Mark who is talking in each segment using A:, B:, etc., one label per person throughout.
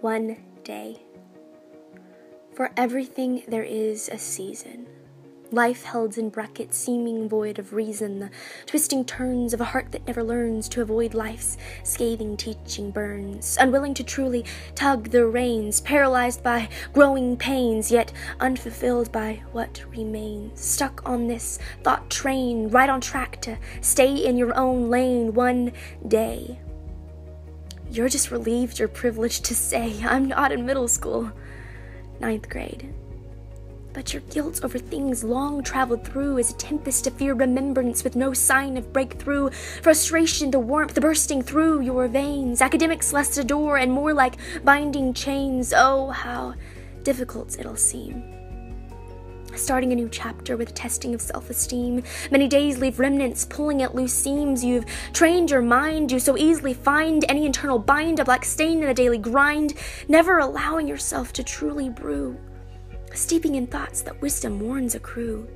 A: one day. For everything there is a season. Life held in brackets, seeming void of reason, the twisting turns of a heart that never learns to avoid life's scathing teaching burns, unwilling to truly tug the reins, paralyzed by growing pains, yet unfulfilled by what remains, stuck on this thought train, right on track to stay in your own lane one day. You're just relieved you're privileged to say, I'm not in middle school, ninth grade. But your guilt over things long traveled through is a tempest of fear remembrance with no sign of breakthrough. Frustration, the warmth the bursting through your veins. Academics less adore and more like binding chains. Oh, how difficult it'll seem. Starting a new chapter with a testing of self esteem. Many days leave remnants pulling at loose seams. You've trained your mind, you so easily find any internal bind a black stain in the daily grind, never allowing yourself to truly brew steeping in thoughts that wisdom warns accrue.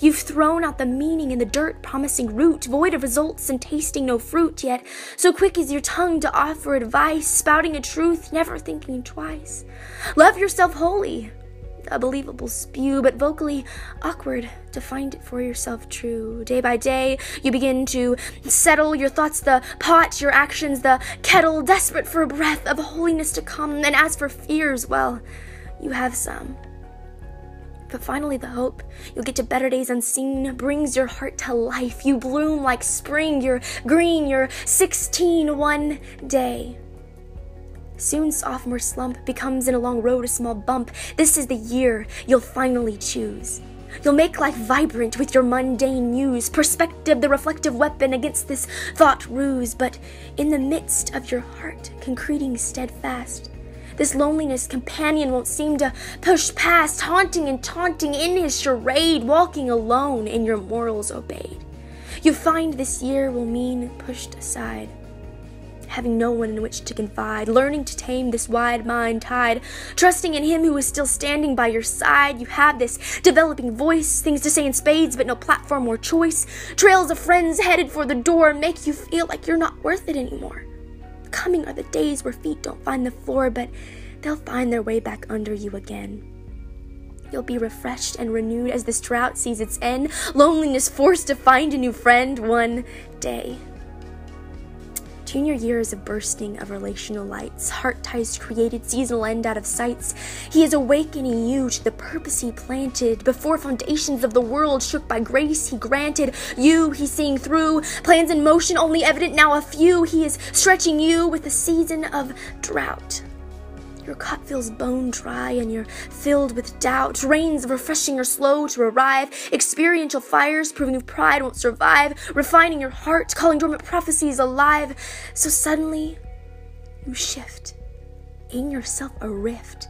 A: You've thrown out the meaning in the dirt, promising root, void of results and tasting no fruit, yet so quick is your tongue to offer advice, spouting a truth, never thinking twice. Love yourself wholly, a believable spew, but vocally awkward to find it for yourself true. Day by day, you begin to settle your thoughts, the pot, your actions, the kettle, desperate for a breath of holiness to come. And as for fears, well, you have some. But finally, the hope you'll get to better days unseen brings your heart to life. You bloom like spring, you're green, you're 16 one day. Soon, sophomore slump becomes in a long road a small bump. This is the year you'll finally choose. You'll make life vibrant with your mundane news, perspective the reflective weapon against this thought ruse. But in the midst of your heart, concreting steadfast, this loneliness companion won't seem to push past, haunting and taunting in his charade, walking alone in your morals obeyed. You find this year will mean pushed aside, having no one in which to confide, learning to tame this wide mind tide, trusting in him who is still standing by your side. You have this developing voice, things to say in spades, but no platform or choice. Trails of friends headed for the door make you feel like you're not worth it anymore. Coming are the days where feet don't find the floor, but they'll find their way back under you again. You'll be refreshed and renewed as this drought sees its end, loneliness forced to find a new friend one day. Junior year is a bursting of relational lights, heart ties created, seasonal end out of sights. He is awakening you to the purpose he planted. Before foundations of the world shook by grace he granted, you he's seeing through. Plans in motion, only evident now a few. He is stretching you with a season of drought. Your cup feels bone dry and you're filled with doubt. Rains of refreshing are slow to arrive. Experiential fires proving pride won't survive. Refining your heart, calling dormant prophecies alive. So suddenly, you shift. In yourself a rift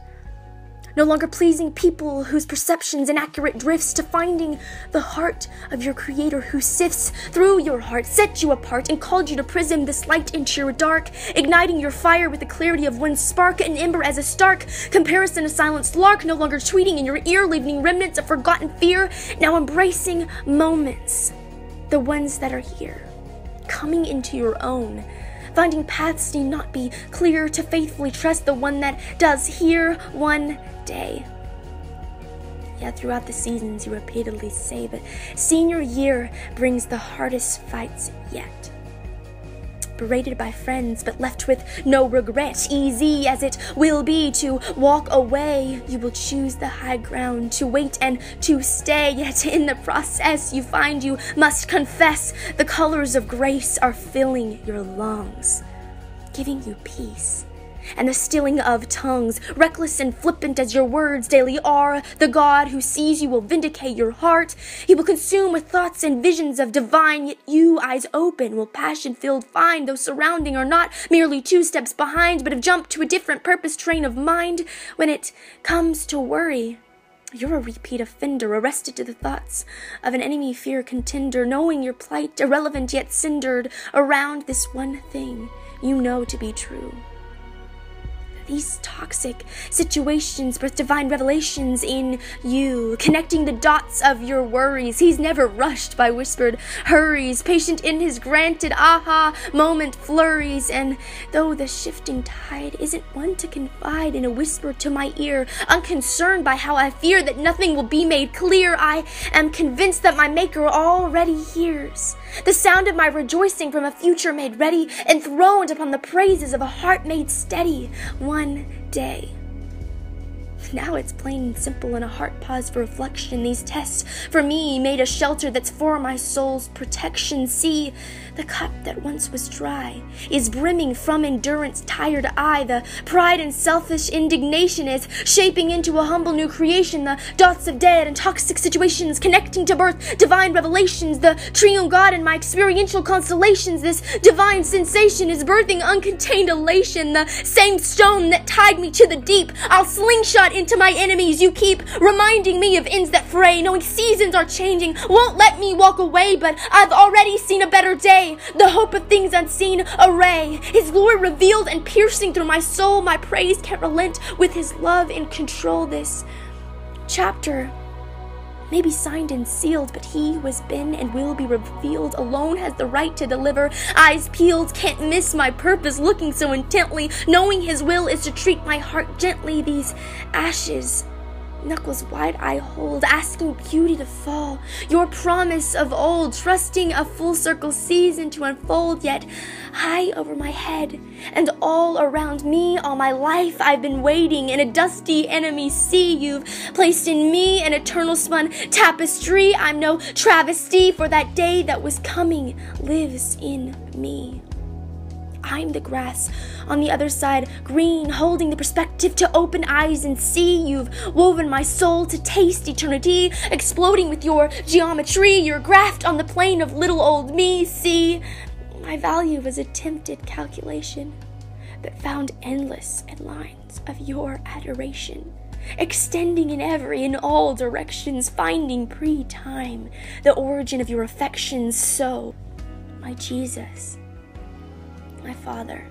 A: no longer pleasing people whose perceptions inaccurate drifts to finding the heart of your creator who sifts through your heart, set you apart, and called you to prism this light into your dark, igniting your fire with the clarity of one spark, an ember as a stark comparison, a silenced lark, no longer tweeting in your ear, leaving remnants of forgotten fear, now embracing moments, the ones that are here, coming into your own finding paths need not be clear to faithfully trust the one that does here one day. Yet throughout the seasons, you repeatedly say, but senior year brings the hardest fights yet. Berated by friends, but left with no regret, easy as it will be to walk away, you will choose the high ground to wait and to stay. Yet in the process, you find you must confess. The colors of grace are filling your lungs, giving you peace and the stilling of tongues, reckless and flippant as your words daily are. The God who sees you will vindicate your heart. He will consume with thoughts and visions of divine, yet you, eyes open, will passion filled find those surrounding are not merely two steps behind, but have jumped to a different purpose train of mind. When it comes to worry, you're a repeat offender, arrested to the thoughts of an enemy fear contender, knowing your plight, irrelevant yet cindered around this one thing you know to be true These toxic situations birth divine revelations in you, connecting the dots of your worries. He's never rushed by whispered hurries, patient in his granted aha moment flurries. And though the shifting tide isn't one to confide in a whisper to my ear, unconcerned by how I fear that nothing will be made clear, I am convinced that my Maker already hears the sound of my rejoicing from a future made ready, enthroned upon the praises of a heart made steady. One day. Now it's plain and simple and a heart pause for reflection. These tests for me made a shelter that's for my soul's protection. See, the cup that once was dry is brimming from endurance, tired eye. The pride and selfish indignation is shaping into a humble new creation. The dots of dead and toxic situations connecting to birth, divine revelations. The triune God and my experiential constellations. This divine sensation is birthing uncontained elation. The same stone that tied me to the deep, I'll slingshot into my enemies. You keep reminding me of ends that fray, knowing seasons are changing. Won't let me walk away, but I've already seen a better day the hope of things unseen array. His glory revealed and piercing through my soul, my praise can't relent with his love and control. This chapter may be signed and sealed, but he who has been and will be revealed alone has the right to deliver. Eyes peeled, can't miss my purpose, looking so intently, knowing his will is to treat my heart gently. These ashes Knuckles wide I hold, asking beauty to fall. Your promise of old, trusting a full circle season to unfold, yet high over my head and all around me all my life I've been waiting in a dusty enemy sea. You've placed in me an eternal spun tapestry. I'm no travesty, for that day that was coming lives in me. I'm the grass on the other side, green, holding the perspective to open eyes and see. You've woven my soul to taste eternity, exploding with your geometry. your graft on the plane of little old me. See, my value was attempted calculation but found endless in lines of your adoration extending in every and all directions, finding pre time the origin of your affections. So, my Jesus, my Father,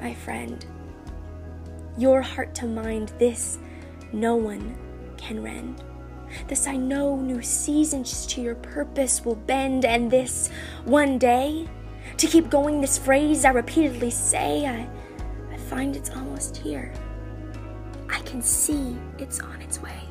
A: my friend. Your heart to mind, this no one can rend. This I know new seasons to your purpose will bend, and this one day, to keep going this phrase I repeatedly say, I, I find it's almost here. I can see it's on its way.